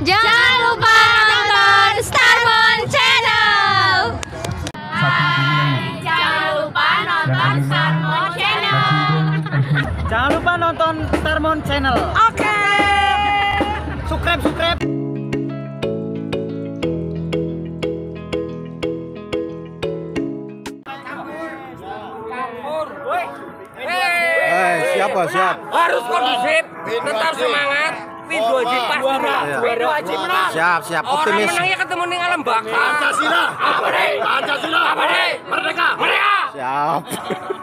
Jangan lupa nonton Starmon Channel. Jangan lupa nonton Starmon Channel. Jangan lupa nonton Starmon Channel. Oke. Subscribe, subscribe. Eh, siapa siap? harus kondusif, tetap semangat. Video wajib pasti menang. Video wajib menang. Siap, siap. Orang Optimis. menangnya ketemu nih alam baka. Pancasila. Apa deh? Pancasila. Apa deh? Merdeka. Merdeka. Siap.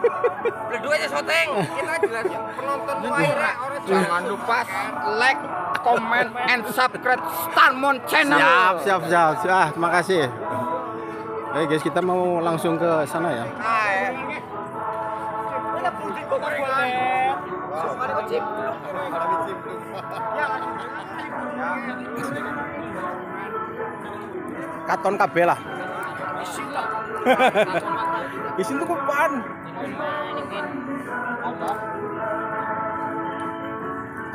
Berdua aja syuting. Kita jelas penonton tuh akhirnya orang jangan lupa like, comment, and subscribe Starmon Channel. Siap, siap, siap. Ah, terima kasih. Oke guys, kita mau langsung ke sana ya. Katon kabeh lah. Isin tuh kupaan.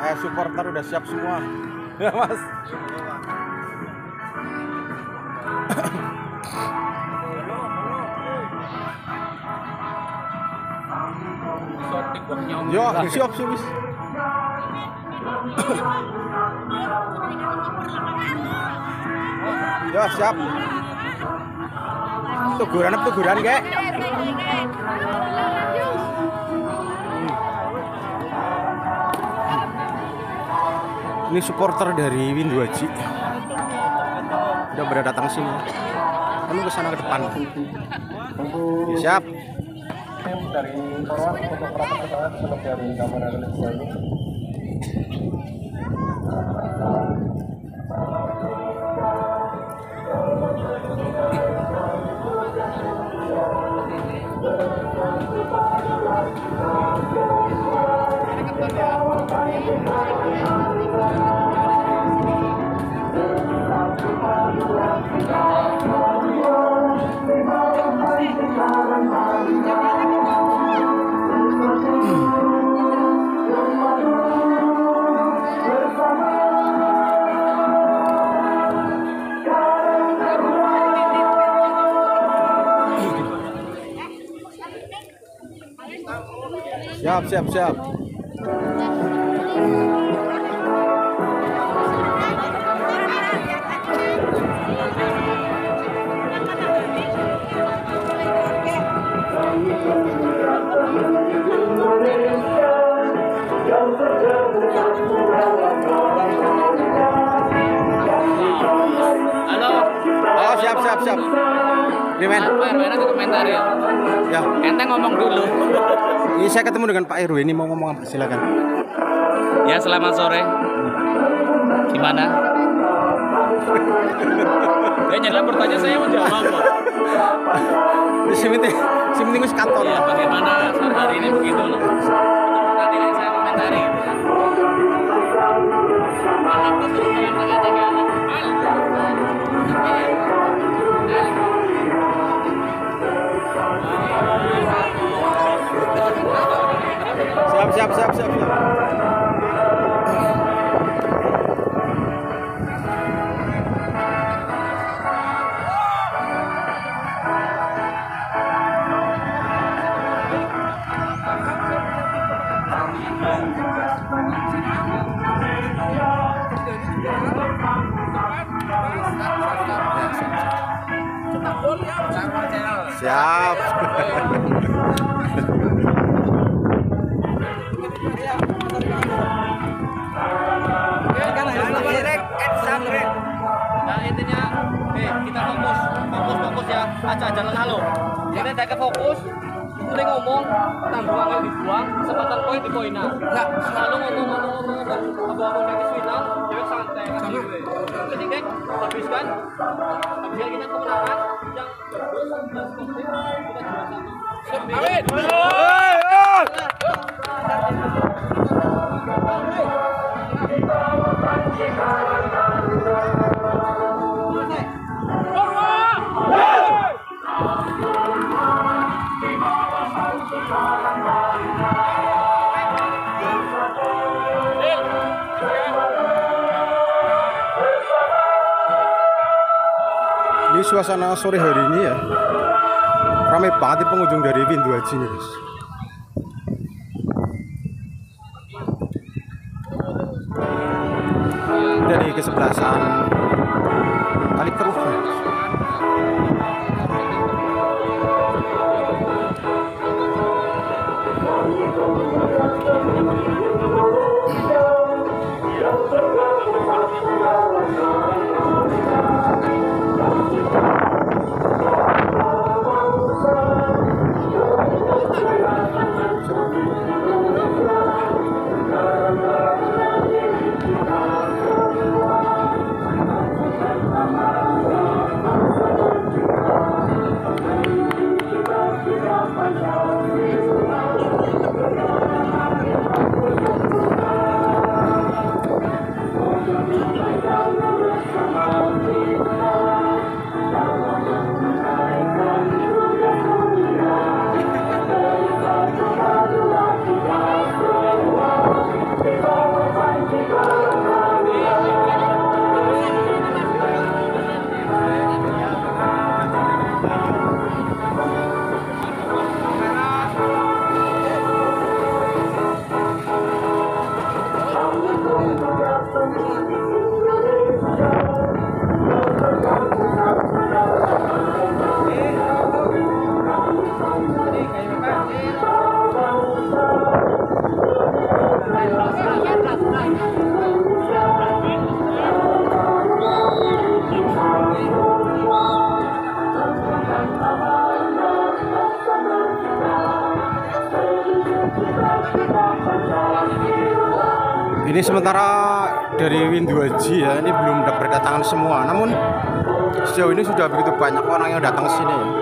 Eh, supporter udah siap semua. Ya, Mas. Yo, siap sih, Mas. Yo, siap. Teguran apa teguran, Kek? Ini supporter dari Windu Haji. Udah pada datang sini. Kamu ke sana ke depan. Ya, siap. dari Korwan untuk perangkat pesawat seperti dari kamera Indonesia ini. Siap, siap, siap. Oh, siap, siap, siap. Men. Pak RW nanti komentar ya. Ya, Ente ngomong dulu. Ini saya ketemu dengan Pak RW. Ini mau ngomong apa? Silakan. Ya selamat sore. Gimana? Ya nyala bertanya saya mau jawab kok. Di sini teh, sini wis kantor. Ya bagaimana hari ini begitu loh. Tadi yang saya komentari. Malam tuh suruh siap, siap, siap, siap. nah, intinya eh kita fokus fokus fokus ya aja aja lengah lo Ini saya ke fokus udah ngomong tanggungan yang dibuang kesempatan poin di poinan nah selalu ngomong ngomong ngomong ngomong apa orang di final jadi santai sama ketika habiskan habiskan kita kemenangan yang bagus dan komplit kita juara satu amin suasana sore hari ini ya. Ramai banget pengunjung dari Windu Haji nih, guys. Dari kesebelasan kali keruh. guys. Ini sementara dari Windu Haji ya, ini belum berdatangan semua. Namun sejauh ini sudah begitu banyak orang yang datang ke sini. ya.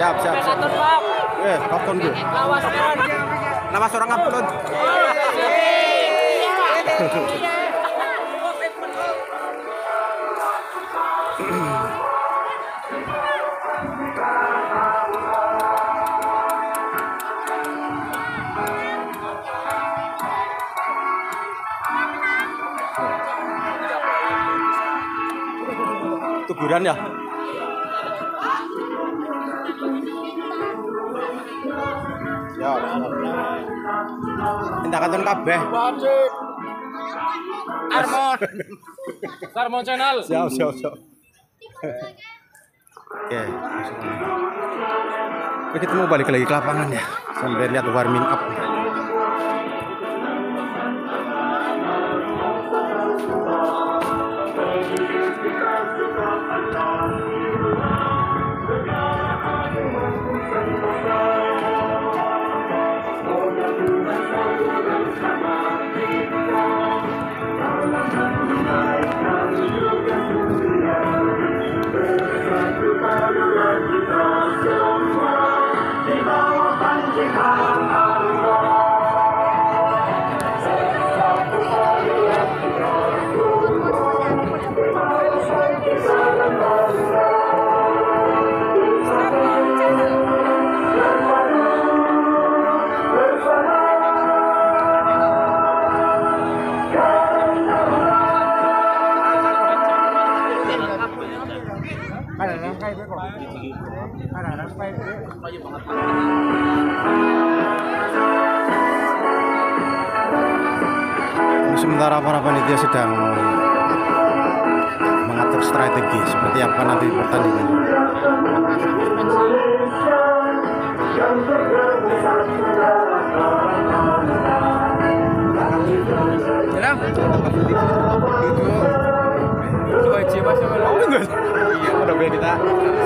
siap, siap, siap. Eh, kapan gue? Nama seorang upload. Teguran? Ya, kabeh. Armon. Sarmon Channel. Siap, siap, siap. Oke. Oke, kita mau balik lagi ke lapangan ya. Sampai lihat warming up. Sementara para panitia sedang mengatur strategi seperti apa nanti pertandingan. Oh. Iya, udah biar kita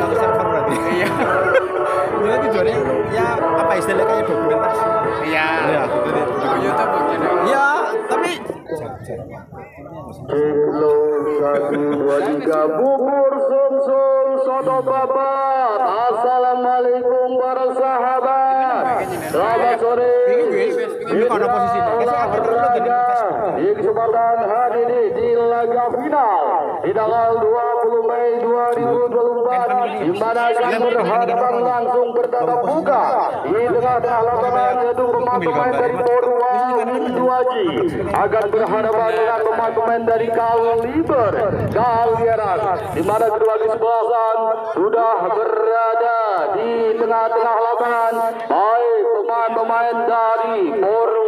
satu server berarti. Iya. Ini tujuannya ya apa istilahnya kayak dokumentasi. Iya. Iya, jadi YouTube Iya, dua tiga bubur sumsum soto babat. Assalamualaikum para sahabat. Selamat sore. ini kalau posisi. Di kesempatan 2024 di mana akan berhadapan langsung bertatap muka. di tengah-tengah lapangan gedung pemakaman dari Porwa Induaji akan berhadapan dengan pemain-pemain dari Kaliber Kalieran di mana kedua kesebelasan sudah berada di tengah-tengah lapangan. Baik pemain-pemain dari Porwa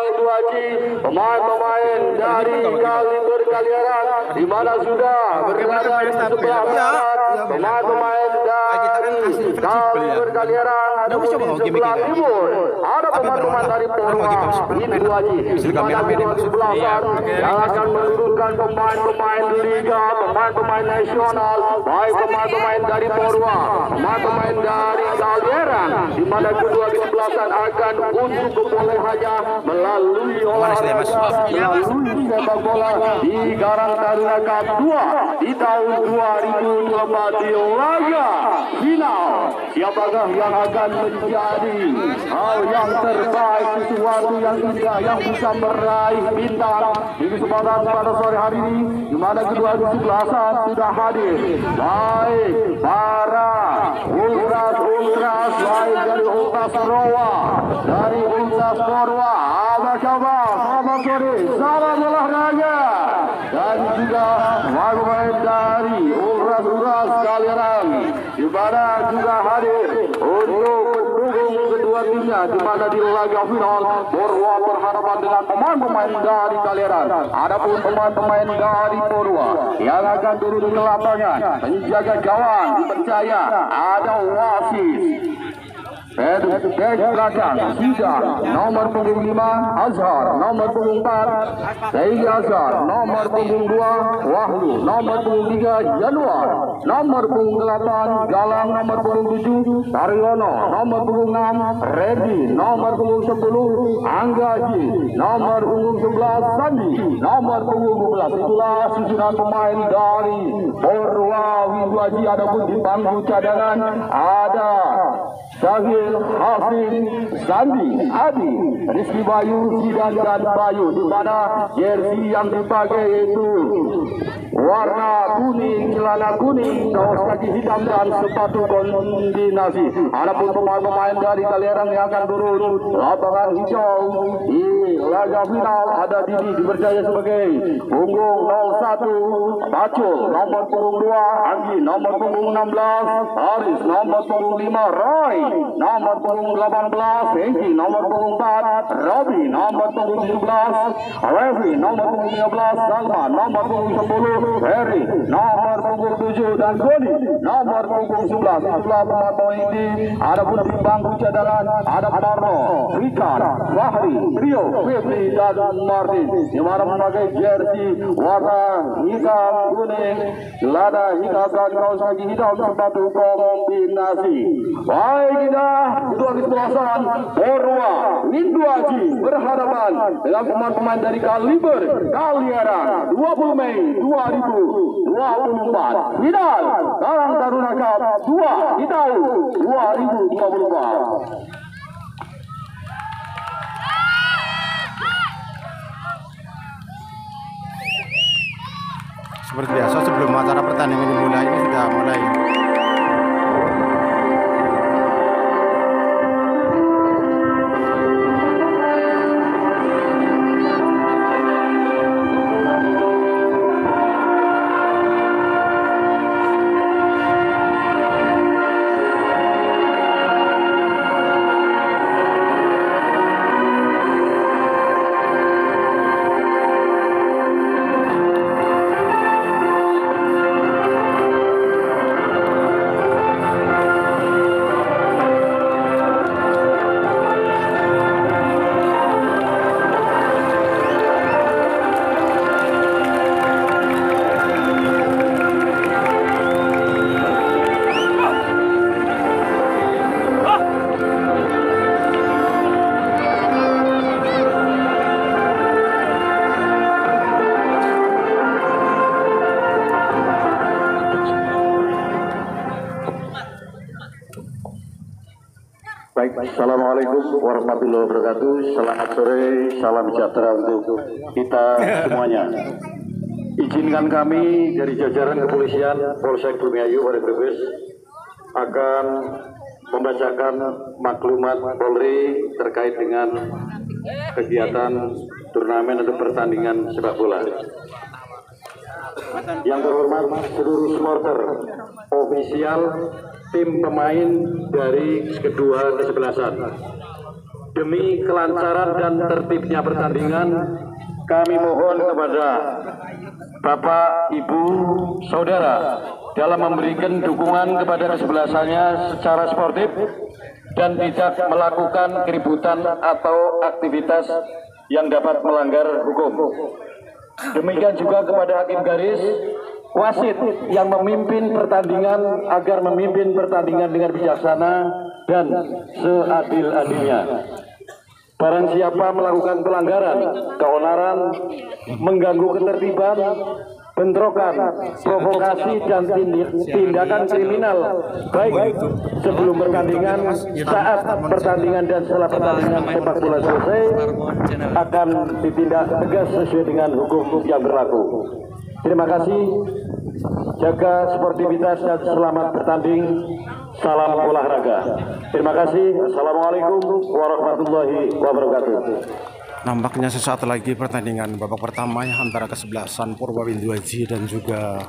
Induaji pemain-pemain dari Kaliber Kalieran di mana sudah berada di sebelah barat. pemain-pemain dari Kaliber Kalieran ada di sebelah timur. Ada pemain-pemain dari Porwa Induaji di mana kedua kesebelasan yang akan menurunkan pemain-pemain liga, pemain-pemain nasional, baik pemain-pemain dari Porwa, pemain-pemain dari Kalderan, di mana kedua kesebelasan akan untuk kebolehannya melalui olahraga, melalui sepak bola di Garang Taruna Cup 2 di tahun 2024 di laga final. Siapakah yang akan menjadi hal yang terbaik sesuatu yang indah yang bisa meraih bintang. Di kesempatan pada sore hari ini di mana kedua kesebelasan sudah hadir. Baik para ultras ultras baik dari ultras Rowa dari ultras Porwa. Apa kabar? Selamat sore. Salam olahraga. Dan juga pemain dari ultras ultras kalian. Di mana juga hadir timnya di mana di laga final Porwa berhadapan dengan pemain-pemain dari Kaleran. Adapun pemain-pemain dari Porwa yang akan turun ke lapangan menjaga gawang dipercaya ada wasis. Bek belakang sudah nomor punggung 5 Azhar, nomor punggung 4 Sayyid Azhar, nomor punggung 2 Wahyu, nomor punggung 3 Januar, nomor punggung 8 Galang, nomor punggung 7 Taryono, nomor punggung 6 Redi, nomor punggung 10 Anggaji, nomor punggung 11 Sandi, nomor punggung 12 itulah susunan pemain dari adapun di panggung cadangan ada Syahil, Hafiz, Sandi, Adi, Rizky Bayu, Zidan dan Bayu. Di mana jersey yang dipakai yaitu warna kuning, celana kuning, kaos kaki hitam dan sepatu kombinasi. Adapun pemain-pemain dari Kalerang yang akan turun lapangan hijau di laga final ada Didi dipercaya sebagai punggung 01 Bacul nomor punggung 2 Anggi nomor punggung 16 Haris nomor punggung 5 Roy nomor punggung 18 Hengki nomor punggung 4 Robi. Nomor punggung 17 Revi. Nomor punggung 13 Salma. Nomor punggung 10 Heri nomor punggung 7 dan Goni nomor punggung 11 itulah pemain ini ada pun di bangku cadangan ada Parno Rikar Fahri Rio Febri dan Martin. Yang mana memakai jersey warna hitam kuning lada hitam dan kaos kaki hitam sepatu kombinasi baik kita kedua kesebelasan Porwa Windu Aji berhadapan dengan pemain-pemain dari Kaliber Kaliera 20 Mei 2024 final Karang Taruna Cup 2 di tahun 2024 Seperti biasa sebelum acara pertandingan dimulai ini sudah mulai Assalamualaikum warahmatullahi wabarakatuh. Selamat sore, salam sejahtera untuk kita semuanya. Izinkan kami dari jajaran kepolisian Polsek Bumiayu Brebes akan membacakan maklumat Polri terkait dengan kegiatan turnamen atau pertandingan sepak bola. Yang terhormat seluruh supporter, ofisial, tim pemain dari kedua kesebelasan. Demi kelancaran dan tertibnya pertandingan, kami mohon kepada Bapak, Ibu, Saudara dalam memberikan dukungan kepada kesebelasannya secara sportif dan tidak melakukan keributan atau aktivitas yang dapat melanggar hukum. Demikian juga kepada hakim garis, wasit yang memimpin pertandingan agar memimpin pertandingan dengan bijaksana dan seadil-adilnya. Barang siapa melakukan pelanggaran, keonaran, mengganggu ketertiban, bentrokan, provokasi dan tindakan kriminal baik sebelum pertandingan, saat pertandingan dan setelah pertandingan sepak bola selesai akan ditindak tegas sesuai dengan hukum yang berlaku. Terima kasih. Jaga sportivitas dan selamat bertanding. Salam olahraga. Terima kasih. Assalamualaikum warahmatullahi wabarakatuh. Nampaknya sesaat lagi pertandingan babak pertama ya antara kesebelasan Purwawindu dan juga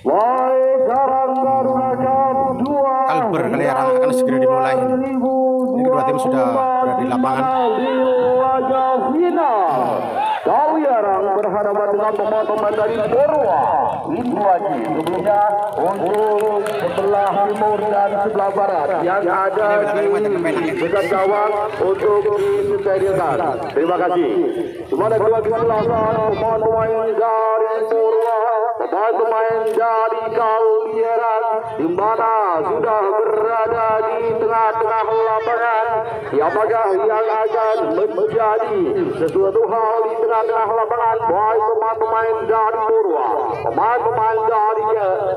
Wahai Karang Garuda Cup 2 Kalber Kaliarang akan segera dimulai. Ini kedua tim sudah berada di lapangan. Kaliarang berhadapan dengan pemain-pemain dari Purwa Itu aja sebelumnya untuk sebelah timur dan sebelah barat yang ada di dekat gawang untuk disterilkan. Terima kasih. Kepada kedua kesebelasan pemain-pemain dari Purwa pemain-pemain dari Kaliaran di mana sudah berada di tengah-tengah lapangan siapakah yang akan menjadi sesuatu hal di tengah-tengah lapangan? Baik pemain-pemain dari Purwa pemain-pemain dari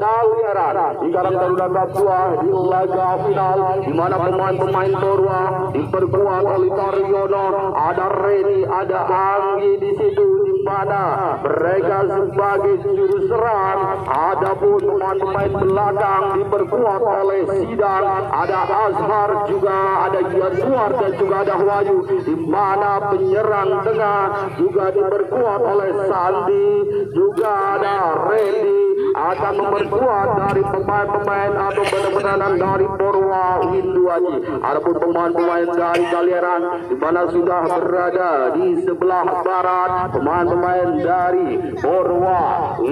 Kaliaran di Karang Taruna 2 di laga final di mana pemain-pemain Purwa diperkuat oleh Taryono. Ada Reni ada Anggi di situ mana mereka sebagai juru serang adapun pemain-pemain belakang diperkuat oleh Sidang ada Azhar juga ada Yaswar dan juga ada Wahyu di mana penyerang tengah juga diperkuat oleh Sandi. Juga ada Randy akan memperkuat dari pemain-pemain atau benar-benar dari Porwa Windu Aji. Adapun pemain-pemain dari Kaliaran di mana sudah berada di sebelah barat pemain-pemain dari Porwa.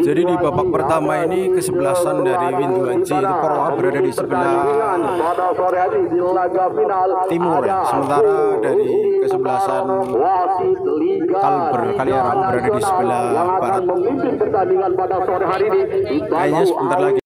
Jadi di babak pertama ini kesebelasan dari Windu di Aji itu Porwa berada di sebelah pertandingan pada sore hari di laga final timur Sementara dari kesebelasan Kalber Kaliaran berada di sebelah yang barat. memimpin pertandingan pada sore hari ini guys just उधर लाके